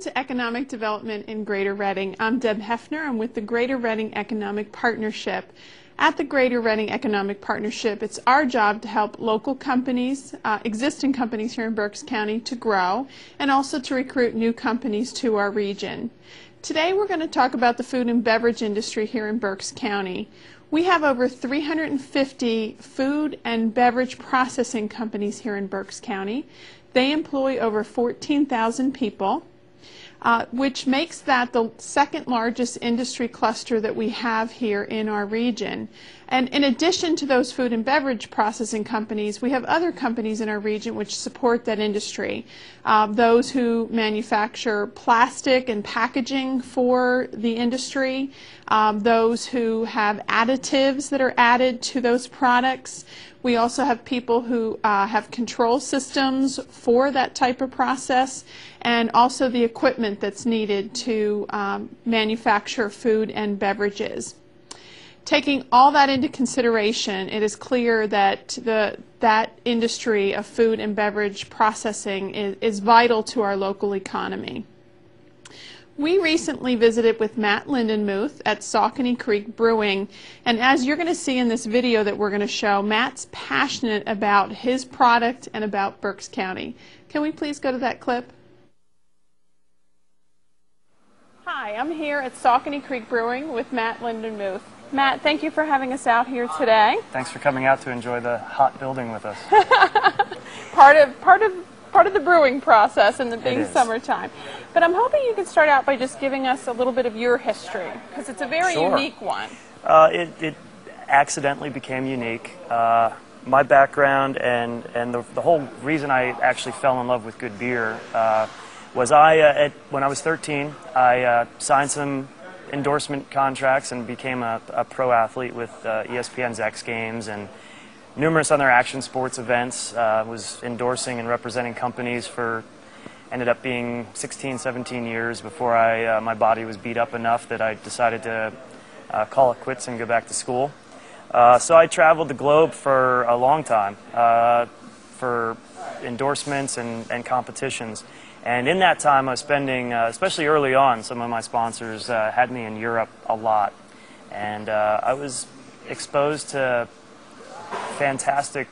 To Economic Development in Greater Reading. I'm Deb Heffner. I'm with the Greater Reading Economic Partnership. At the Greater Reading Economic Partnership, it's our job to help local companies, uh, existing companies here in Berks County, to grow and also to recruit new companies to our region. Today we're going to talk about the food and beverage industry here in Berks County. We have over 350 food and beverage processing companies here in Berks County. They employ over 14,000 people, uh, which makes that the second largest industry cluster that we have here in our region. And in addition to those food and beverage processing companies, we have other companies in our region which support that industry. Uh, those who manufacture plastic and packaging for the industry, um, those who have additives that are added to those products. We also have people who uh, have control systems for that type of process and also the equipment that's needed to um, manufacture food and beverages. Taking all that into consideration, it is clear that the, that industry of food and beverage processing is, is vital to our local economy. We recently visited with Matt Lindenmuth at Saucony Creek Brewing, and as you're going to see in this video that we're going to show, Matt's passionate about his product and about Berks County. Can we please go to that clip? Hi, I'm here at Saucony Creek Brewing with Matt Lindenmuth. Matt, thank you for having us out here today. Thanks for coming out to enjoy the hot building with us. part of part of part of the brewing process in the being summertime. But I'm hoping you can start out by just giving us a little bit of your history because it's a very sure. unique one. Uh, it, it, accidentally became unique. Uh, my background and and the, the whole reason I actually fell in love with good beer uh, was I uh, at, when I was 13 I uh, signed some endorsement contracts and became a, a pro athlete with uh, ESPN's X Games and numerous other action sports events. Uh, was endorsing and representing companies for ended up being 16, 17 years before I uh, my body was beat up enough that I decided to uh, call it quits and go back to school. Uh, so I traveled the globe for a long time uh, for endorsements and, and competitions. And in that time, I was spending, uh, especially early on, some of my sponsors uh, had me in Europe a lot. And I was exposed to fantastic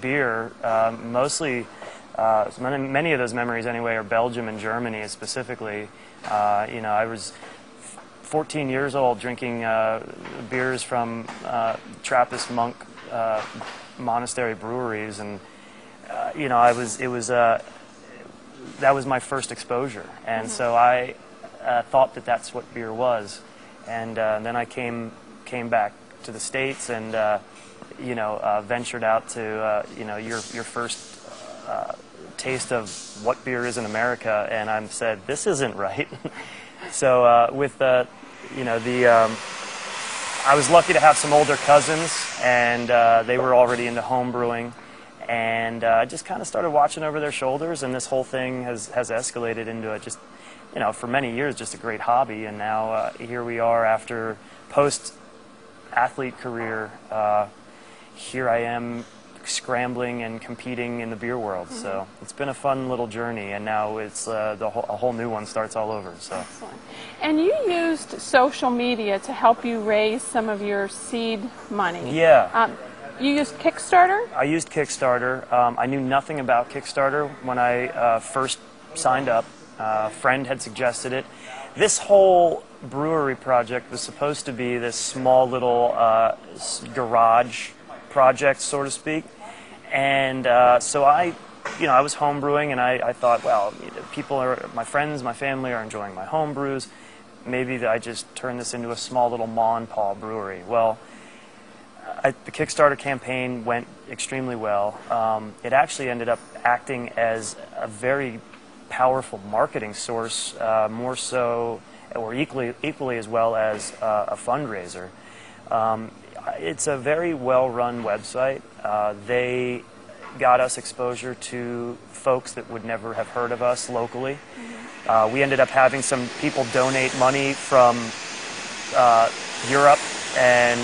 beer, uh, mostly, uh, many, many, of those memories anyway are Belgium and Germany specifically. Uh, you know, I was 14 years old drinking beers from Trappist monk monastery breweries. And, you know, I was, it was, that was my first exposure, and mm-hmm. so I uh, thought that that's what beer was, and uh, then I came came back to the states and uh, you know uh, ventured out to uh, you know your your first uh, taste of what beer is in America, and I'm said this isn't right. so with the you know the um, I was lucky to have some older cousins, and they were already into home brewing and I uh, just kind of started watching over their shoulders, and this whole thing has, has escalated into a just, you know, for many years, just a great hobby, and now uh, here we are after post athlete career. Uh, here I am scrambling and competing in the beer world. Mm-hmm. So it's been a fun little journey, and now it's uh, the whole, a whole new one starts all over. So. Excellent. And you used social media to help you raise some of your seed money. Yeah. Um, you used Kickstarter? I used Kickstarter. Um, I knew nothing about Kickstarter when I uh, first signed up. Uh, a friend had suggested it. This whole brewery project was supposed to be this small little uh, garage project, so to speak. And uh, so I, you know, I was home brewing, and I, I thought, well, people are, my friends, my family are enjoying my home brews. Maybe I just turn this into a small little ma and pa brewery. Well, I, the Kickstarter campaign went extremely well. Um, it actually ended up acting as a very powerful marketing source, uh, more so or equally, equally as well as uh, a fundraiser. Um, it's a very well run website. Uh, they got us exposure to folks that would never have heard of us locally. Mm-hmm. Uh, we ended up having some people donate money from uh, Europe and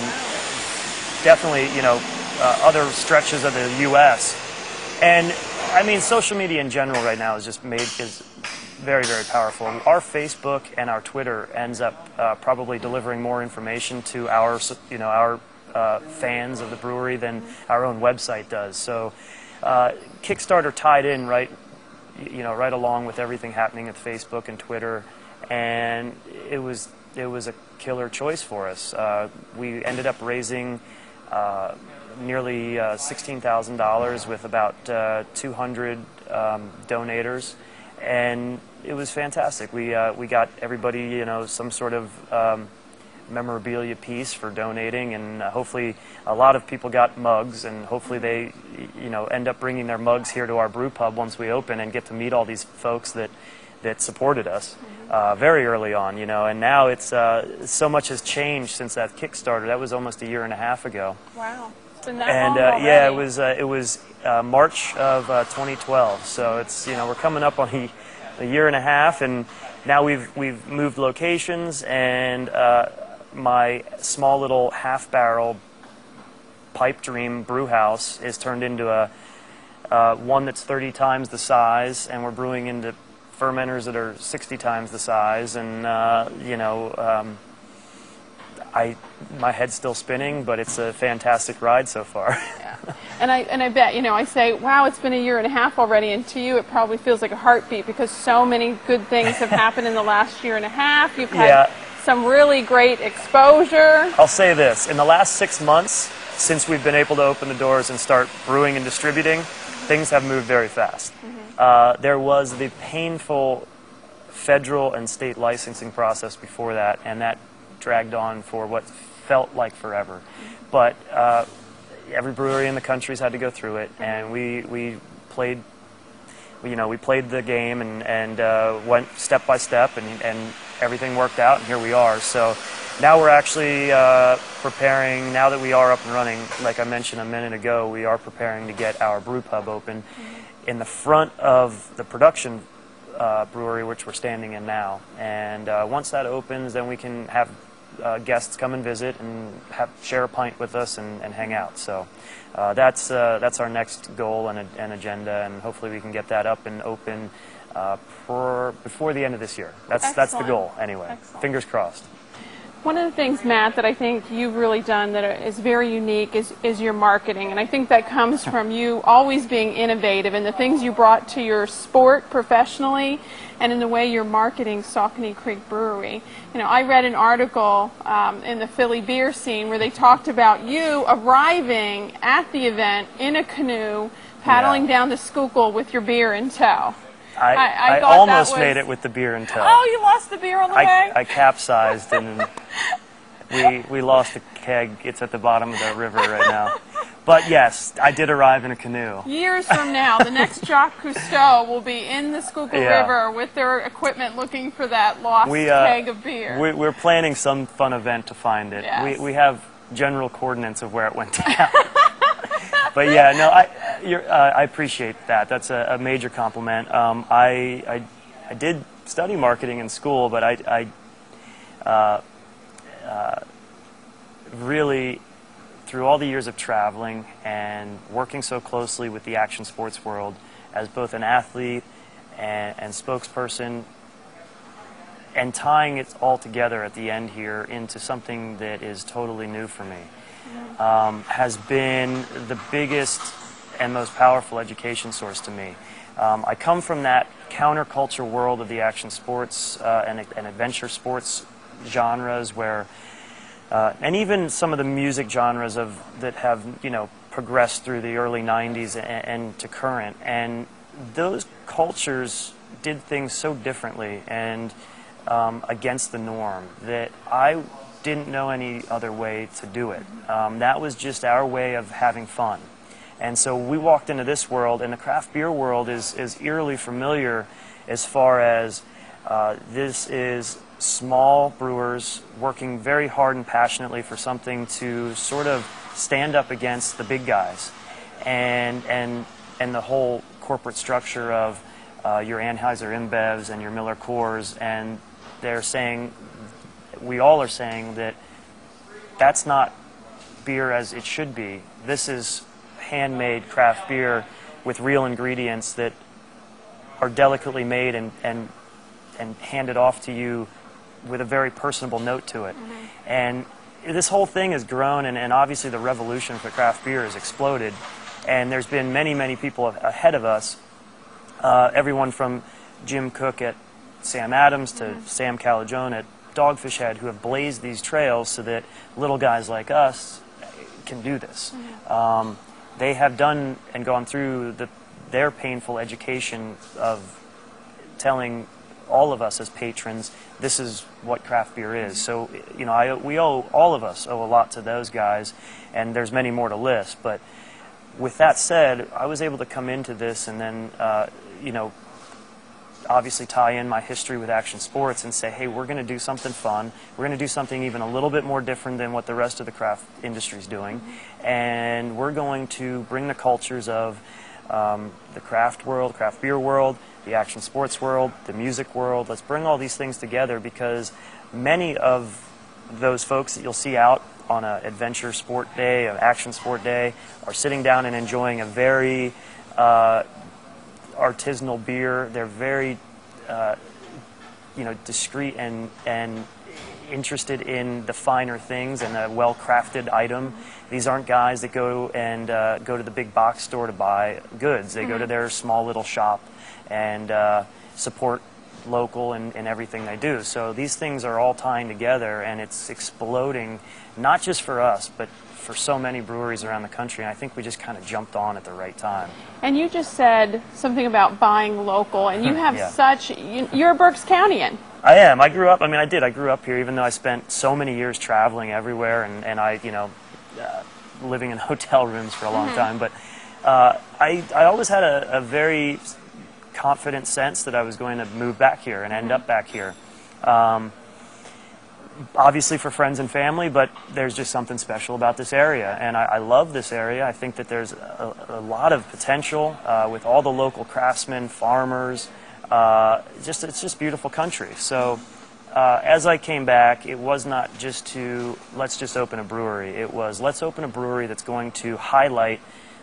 definitely, you know, uh, other stretches of the U.S. And I mean, social media in general right now is just made is very, very powerful. Our Facebook and our Twitter ends up uh, probably delivering more information to our, you know, our uh, fans of the brewery than our own website does. So, uh, Kickstarter tied in right, you know, right along with everything happening at Facebook and Twitter, and it was it was a killer choice for us. Uh, we ended up raising uh, nearly uh, $16,000 with about uh, 200 um, donators, and it was fantastic. We uh, we got everybody, you know, some sort of um, memorabilia piece for donating, and uh, hopefully a lot of people got mugs, and hopefully they, you know, end up bringing their mugs here to our brew pub once we open and get to meet all these folks that that supported us uh, very early on, you know, and now it's uh, so much has changed since that Kickstarter. That was almost a year and a half ago. Wow. And uh, yeah, it was uh, it was uh, March of uh, 2012. So it's you know we're coming up on a, a year and a half, and now we've we've moved locations, and uh, my small little half barrel pipe dream brew house is turned into a uh, one that's 30 times the size, and we're brewing into fermenters that are 60 times the size, and uh, you know. Um, I, my head's still spinning, but it's a fantastic ride so far. yeah. And I and I bet you know I say, wow, it's been a year and a half already, and to you it probably feels like a heartbeat because so many good things have happened in the last year and a half. You've had Yeah. some really great exposure. I'll say this in the last six months, since we've been able to open the doors and start brewing and distributing, things have moved very fast. Uh, there was the painful federal and state licensing process before that, and that dragged on for what felt like forever. But uh, every brewery in the country's had to go through it, and we, we played you know, we played the game and, and uh, went step by step, and, and everything worked out, and here we are. So now we're actually uh, preparing, now that we are up and running, like I mentioned a minute ago, we are preparing to get our brew pub open in the front of the production uh, brewery, which we're standing in now. And uh, once that opens, then we can have uh, guests come and visit and have, share a pint with us and, and hang out. So uh, that's uh, that's our next goal and, and agenda, and hopefully we can get that up and open uh, per, before the end of this year. That's that's the goal anyway. Excellent. Fingers crossed. One of the things, Matt, that I think you've really done that is very unique is, is your marketing. And I think that comes from you always being innovative and the things you brought to your sport professionally and in the way you're marketing Saucony Creek Brewery. You know, I read an article um, in the Philly beer scene where they talked about you arriving at the event in a canoe, paddling Yeah. down the Schuylkill with your beer in tow. I, I- I I almost was- made it with the beer in tow. Oh, you lost the beer on the way? I, capsized and we we lost the keg. It's at the bottom of the river right now. But yes, I did arrive in a canoe. Years from now, the next Jacques Cousteau will be in the Schuylkill Yeah. River with their equipment looking for that lost We, uh, keg of beer. We, we're planning some fun event to find it. Yes. We, we have general coordinates of where it went down. but yeah, no, I, uh, I appreciate that. That's a, a major compliment. Um, I, I, I did study marketing in school, but I, I uh, uh, really, through all the years of traveling and working so closely with the action sports world, as both an athlete and, and spokesperson, and tying it all together at the end here into something that is totally new for me um, has been the biggest and most powerful education source to me. Um, I come from that counterculture world of the action sports uh, and, and adventure sports genres where uh, and even some of the music genres of that have you know progressed through the early 90s and, and to current and those cultures did things so differently and um, against the norm that I didn't know any other way to do it. Um, that was just our way of having fun. And so we walked into this world, and the craft beer world is, is eerily familiar as far as uh, this is small brewers working very hard and passionately for something to sort of stand up against the big guys and, and, and the whole corporate structure of uh, your Anheuser InBevs and your Miller Coors. And they're saying, we all are saying that that's not beer as it should be. This is handmade craft beer with real ingredients that are delicately made and, and and handed off to you with a very personable note to it. And this whole thing has grown, and, and obviously the revolution for craft beer has exploded. And there's been many, many people ahead of us. Uh, everyone from Jim Koch at Sam Adams to Sam Calagione at Dogfish Head, who have blazed these trails so that little guys like us can do this. Um, they have done and gone through the, their painful education of telling all of us as patrons this is what craft beer is. So, you know, I, we owe, all of us owe a lot to those guys, and there's many more to list. But with that said, I was able to come into this and then, uh, you know, obviously tie in my history with action sports and say, hey, we're going to do something fun. We're going to do something even a little bit more different than what the rest of the craft industry is doing. And we're going to bring the cultures of um, the craft world, craft beer world, the action sports world, the music world. Let's bring all these things together because many of those folks that you'll see out on an adventure sport day, an action sport day, are sitting down and enjoying a very uh, artisanal beer. They're very, uh, you know, discreet and and interested in the finer things and a well-crafted item. These aren't guys that go and uh, go to the big box store to buy goods. They go to their small little shop and uh, support local in, in everything they do. So these things are all tying together, and it's exploding, not just for us, but for so many breweries around the country. And I think we just kind of jumped on at the right time. And you just said something about buying local, and you have Yeah. such, you, you're a Berks Countyan. I am. I grew up. I mean, I did. I grew up here, even though I spent so many years traveling everywhere, and, and I, you know, uh, living in hotel rooms for a long time. But uh, I, I always had a, a very confident sense that I was going to move back here and end up back here. Um, obviously for friends and family, but there's just something special about this area, and I, I love this area. I think that there's a, a lot of potential uh, with all the local craftsmen, farmers. Uh, just it's just beautiful country. So. Uh, as I came back, it was not just to let's just open a brewery. It was let's open a brewery that's going to highlight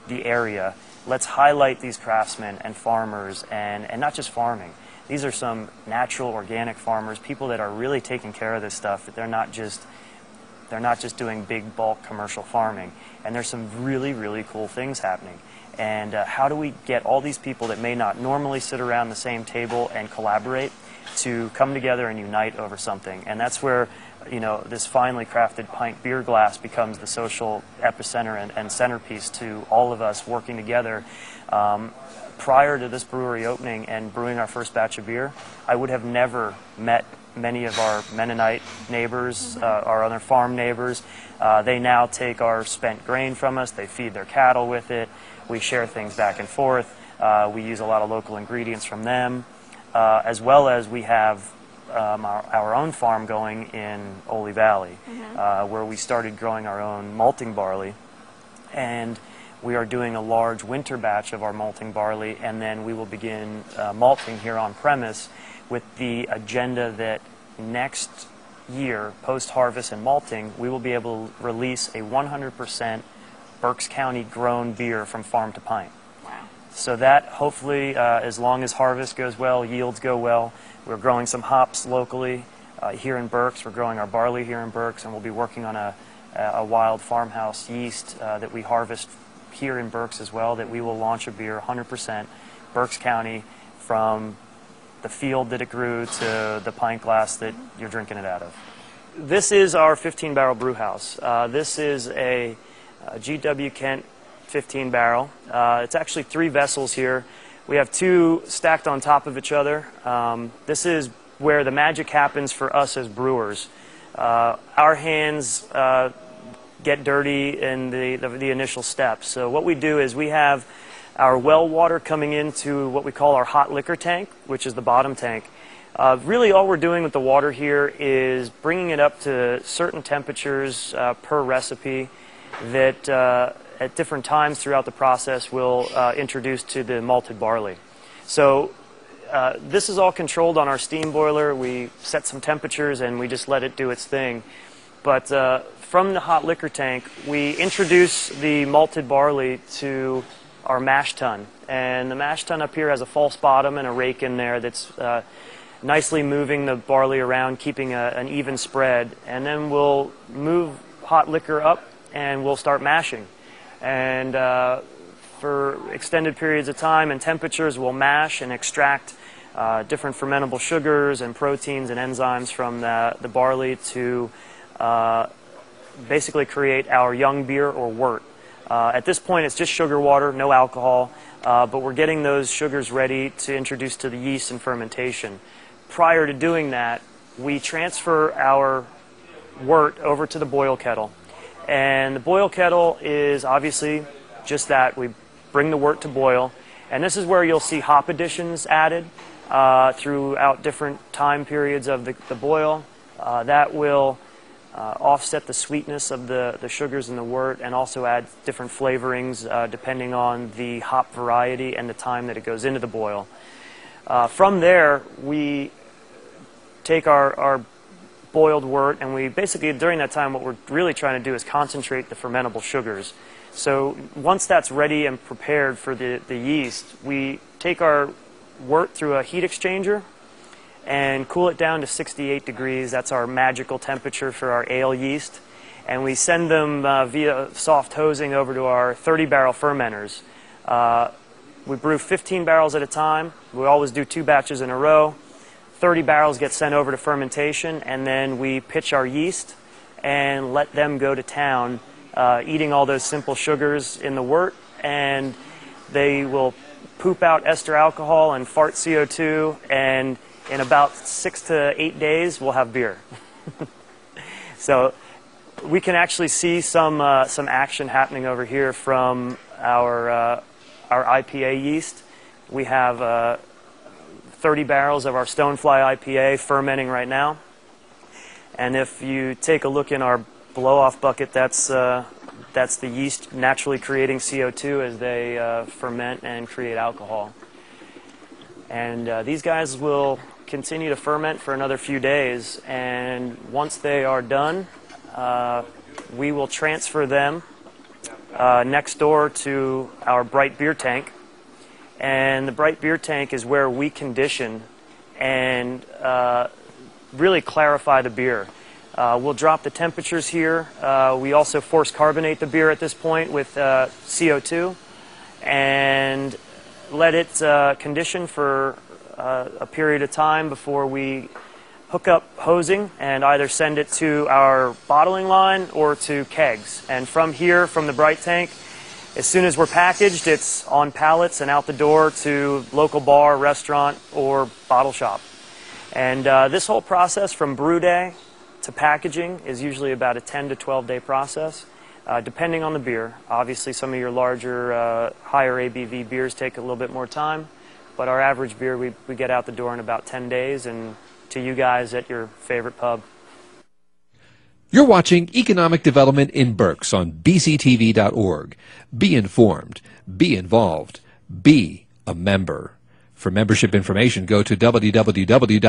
the area. Let's highlight these craftsmen and farmers, and, and not just farming. These are some natural, organic farmers, people that are really taking care of this stuff. That they're not just they're not just doing big bulk commercial farming. And there's some really, really cool things happening. And uh, how do we get all these people that may not normally sit around the same table and collaborate to come together and unite over something? And that's where, you know, this finely crafted pint beer glass becomes the social epicenter and, and centerpiece to all of us working together. Um, prior to this brewery opening and brewing our first batch of beer, I would have never met many of our Mennonite neighbors, uh, our other farm neighbors. Uh, they now take our spent grain from us, they feed their cattle with it, we share things back and forth. Uh, we use a lot of local ingredients from them, uh, as well as we have um, our, our own farm going in Oley Valley, uh, where we started growing our own malting barley. And we are doing a large winter batch of our malting barley, and then we will begin uh, malting here on premise with the agenda that next year, post harvest and malting, we will be able to release a 100% Berks County grown beer from farm to pint. Wow. So that hopefully, uh, as long as harvest goes well, yields go well, we're growing some hops locally uh, here in Berks. We're growing our barley here in Berks, and we'll be working on a, a wild farmhouse yeast uh, that we harvest here in Berks as well. That we will launch a beer 100% Berks County from the field that it grew to the pint glass that you're drinking it out of. This is our 15 barrel brew house. Uh, this is a, a GW Kent 15 barrel. Uh, it's actually three vessels here. We have two stacked on top of each other. Um, this is where the magic happens for us as brewers. Uh, our hands uh, get dirty in the, the, the initial steps. So what we do is we have our well water coming into what we call our hot liquor tank, which is the bottom tank. Uh, really, all we're doing with the water here is bringing it up to certain temperatures uh, per recipe that uh, at different times throughout the process we'll uh, introduce to the malted barley. So uh, this is all controlled on our steam boiler. We set some temperatures and we just let it do its thing. But uh, from the hot liquor tank, we introduce the malted barley to our mash tun. And the mash tun up here has a false bottom and a rake in there that's uh, nicely moving the barley around, keeping a, an even spread, and then we'll move hot liquor up and we'll start mashing. And uh, for extended periods of time and temperatures, we'll mash and extract uh, different fermentable sugars and proteins and enzymes from the, the barley to basically create our young beer or wort. Uh, at this point, it's just sugar water, no alcohol, uh, but we're getting those sugars ready to introduce to the yeast and fermentation. Prior to doing that, we transfer our wort over to the boil kettle. And the boil kettle is obviously just that. We bring the wort to boil. And this is where you'll see hop additions added uh, throughout different time periods of the, the boil. Uh, that will uh, offset the sweetness of the, the sugars in the wort and also add different flavorings uh, depending on the hop variety and the time that it goes into the boil. Uh, from there, we take our, our boiled wort and we basically, during that time, what we're really trying to do is concentrate the fermentable sugars. So once that's ready and prepared for the, the yeast, we take our wort through a heat exchanger and cool it down to 68 degrees. That's our magical temperature for our ale yeast. And we send them uh, via soft hosing over to our 30 barrel fermenters. Uh, we brew 15 barrels at a time. We always do two batches in a row. 30 barrels get sent over to fermentation, and then we pitch our yeast and let them go to town, uh, eating all those simple sugars in the wort. And they will poop out ester alcohol and fart CO2 and in about six to eight days, we'll have beer. so we can actually see some, uh, some action happening over here from our, uh, our IPA yeast. We have uh, 30 barrels of our Stonefly IPA fermenting right now. And if you take a look in our blow-off bucket, that's, uh, that's the yeast naturally creating CO2 as they uh, ferment and create alcohol. And uh, these guys will continue to ferment for another few days. And once they are done, uh, we will transfer them uh, next door to our bright beer tank. And the bright beer tank is where we condition and uh, really clarify the beer. Uh, we'll drop the temperatures here. Uh, we also force carbonate the beer at this point with uh, CO2 and let it condition for uh, a period of time before we hook up hosing and either send it to our bottling line or to kegs. And from here, from the Bright Tank, as soon as we're packaged, it's on pallets and out the door to local bar, restaurant, or bottle shop. And uh, this whole process from brew day to packaging is usually about a 10 to 12 day process, uh, depending on the beer. Obviously, some of your larger, uh, higher ABV beers take a little bit more time. But our average beer, we, we get out the door in about 10 days, and to you guys at your favorite pub. You're watching Economic Development in Berks on bctv.org. Be informed, be involved, be a member. For membership information, go to www.bctv.org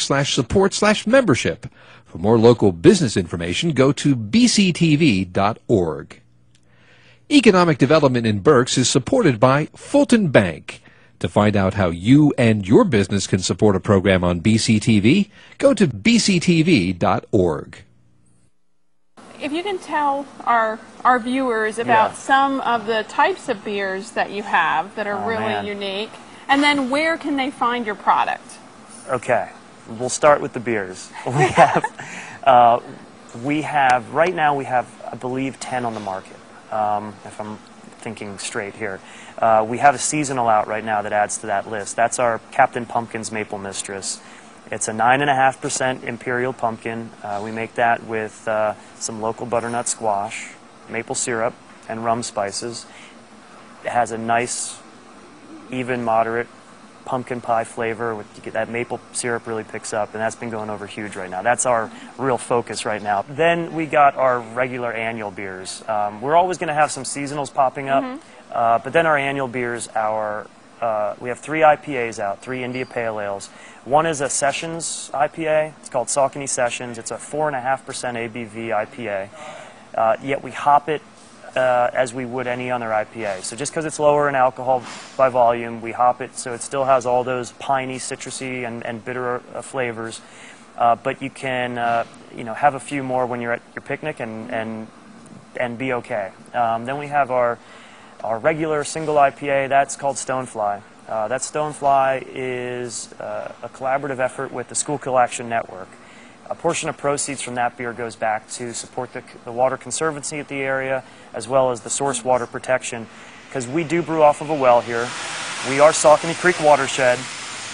slash support slash membership. For more local business information, go to bctv.org. Economic development in Berks is supported by Fulton Bank. To find out how you and your business can support a program on BCTV, go to bctv.org. If you can tell our our viewers about Yeah. some of the types of beers that you have that are Oh, really man. unique, and then where can they find your product? Okay, we'll start with the beers. We have, uh, we have right now we have I believe 10 on the market. Um, if I'm thinking straight here, uh, we have a seasonal out right now that adds to that list. That's our Captain Pumpkin's Maple Mistress. It's a nine and a half percent imperial pumpkin. Uh, we make that with uh, some local butternut squash, maple syrup, and rum spices. It has a nice, even moderate pumpkin pie flavor. With, you get that maple syrup really picks up, and that's been going over huge right now. That's our real focus right now. Then we got our regular annual beers. Um, we're always going to have some seasonals popping up, uh, but then our annual beers, our uh, we have three IPAs out, three India Pale Ales. One is a Sessions IPA. It's called Saucony Sessions. It's a four and a half percent ABV IPA. Uh, yet we hop it uh, as we would any other IPA. So just because it's lower in alcohol by volume, we hop it so it still has all those piney, citrusy, and, and bitter uh, flavors. Uh, but you can, uh, you know, have a few more when you're at your picnic and and and be okay. Um, then we have our our regular single IPA. That's called Stonefly. Uh, that Stonefly is uh, a collaborative effort with the Schuylkill Action Network. A portion of proceeds from that beer goes back to support the, the water conservancy at the area, as well as the source water protection, because we do brew off of a well here. We are Saucony Creek watershed,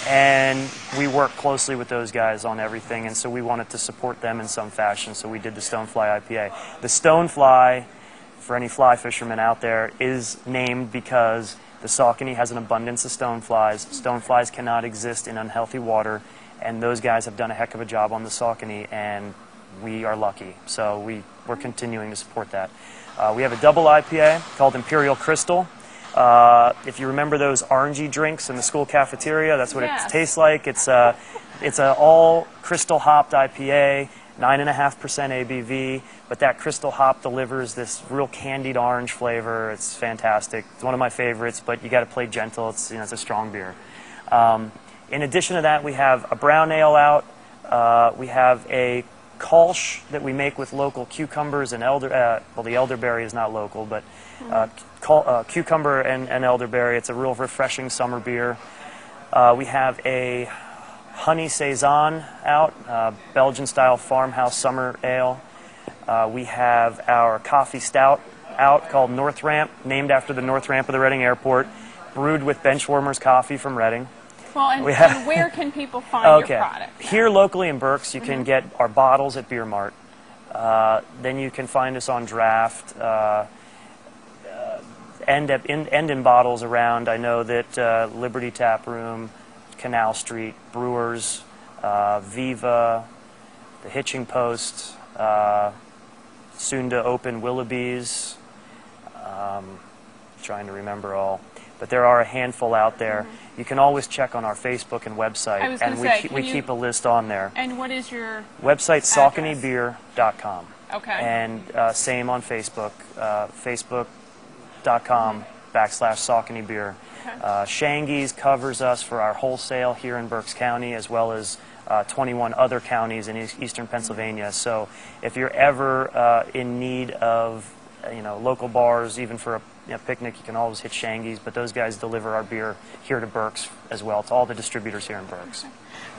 and we work closely with those guys on everything, and so we wanted to support them in some fashion, so we did the Stonefly IPA. The Stonefly, for any fly fishermen out there, is named because the Saucony has an abundance of stoneflies. Stoneflies cannot exist in unhealthy water, and those guys have done a heck of a job on the Saucony, and we are lucky. So we, we're continuing to support that. Uh, we have a double IPA called Imperial Crystal. Uh, if you remember those orangey drinks in the school cafeteria, that's what Yes. it tastes like. It's a, it's a all crystal hopped IPA, nine and a half percent ABV, but that crystal hop delivers this real candied orange flavor. It's fantastic. It's one of my favorites, but you got to play gentle. It's you know it's a strong beer. Um, in addition to that, we have a brown ale out. Uh, we have a Kolsch that we make with local cucumbers and elder. Uh, well, the elderberry is not local, but uh, cul- uh, cucumber and, and elderberry. It's a real refreshing summer beer. Uh, we have a honey saison out, uh, Belgian-style farmhouse summer ale. Uh, we have our coffee stout out called North Ramp, named after the North Ramp of the Reading Airport, brewed with Benchwarmers coffee from Reading. Well, and, We have- and where can people find Okay. your product? Here locally in Berks, you can get our bottles at Beer Mart. Uh, then you can find us on draft uh, uh, and, in, and in bottles around. I know that uh, Liberty Tap Room, Canal Street, Brewers, uh, Viva, the Hitching Post, uh, soon to open Willoughby's. Um, trying to remember all, but there are a handful out there. You can always check on our Facebook and website, Mm-hmm. And we, say, keep, we you- keep a list on there. And what is your Website sauconybeer.com. okay? And uh, same on Facebook, uh, facebook.com backslash Saucony Beer. Okay. Uh, Shangy's covers us for our wholesale here in Berks County as well as uh, 21 other counties in eastern Pennsylvania. So if you're ever uh, in need of you know, local bars, even for a you know, picnic, you can always hit Shangy's. But those guys deliver our beer here to Berks as well, to all the distributors here in Berks.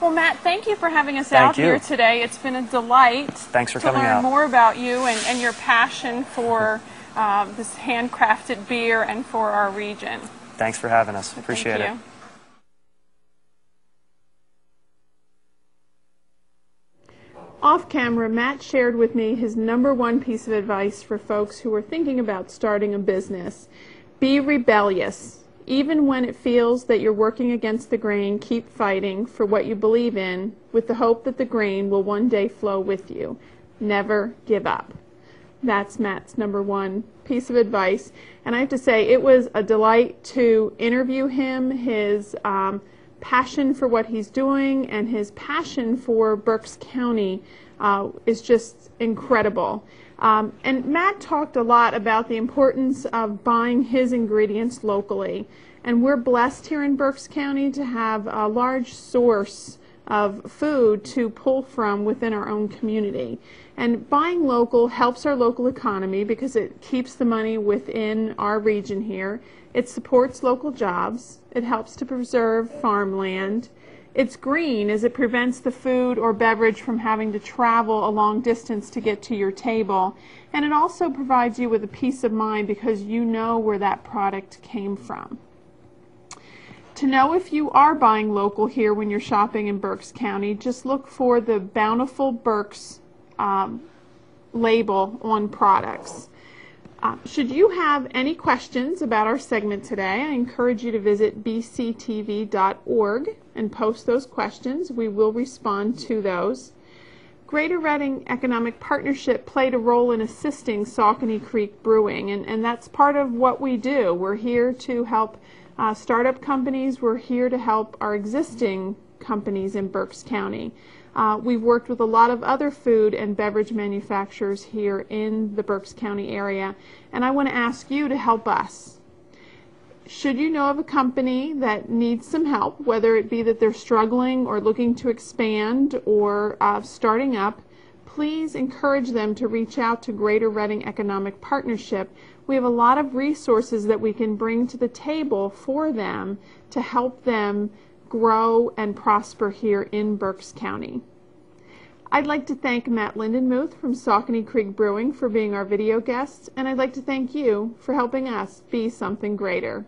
Well, Matt, thank you for having us Thank out you. here today. It's been a delight. Thanks for to coming learn out. more about you and, and your passion for um, this handcrafted beer and for our region. Thanks for having us. Appreciate Thank it. Off camera, Matt shared with me his number one piece of advice for folks who are thinking about starting a business. Be rebellious. Even when it feels that you're working against the grain, keep fighting for what you believe in with the hope that the grain will one day flow with you. Never give up. That's Matt's number one piece of advice. And I have to say, it was a delight to interview him. His um, passion for what he's doing and his passion for Berks County uh, is just incredible. Um, and Matt talked a lot about the importance of buying his ingredients locally. And we're blessed here in Berks County to have a large source of food to pull from within our own community. And buying local helps our local economy because it keeps the money within our region here. It supports local jobs. It helps to preserve farmland. It's green as it prevents the food or beverage from having to travel a long distance to get to your table. And it also provides you with a peace of mind because you know where that product came from. To know if you are buying local here when you're shopping in Berks County, just look for the Bountiful Berks um, label on products. Uh, should you have any questions about our segment today, I encourage you to visit bctv.org and post those questions. We will respond to those. Greater Reading Economic Partnership played a role in assisting Saucony Creek Brewing, and, and that's part of what we do. We're here to help uh, startup companies, we're here to help our existing companies in Berks County. Uh, we've worked with a lot of other food and beverage manufacturers here in the Berks County area, and I want to ask you to help us. Should you know of a company that needs some help, whether it be that they're struggling or looking to expand or uh, starting up, please encourage them to reach out to Greater Reading Economic Partnership. We have a lot of resources that we can bring to the table for them to help them grow and prosper here in Berks County. I'd like to thank Matt Lindenmuth from Saucony Creek Brewing for being our video guest, and I'd like to thank you for helping us be something greater.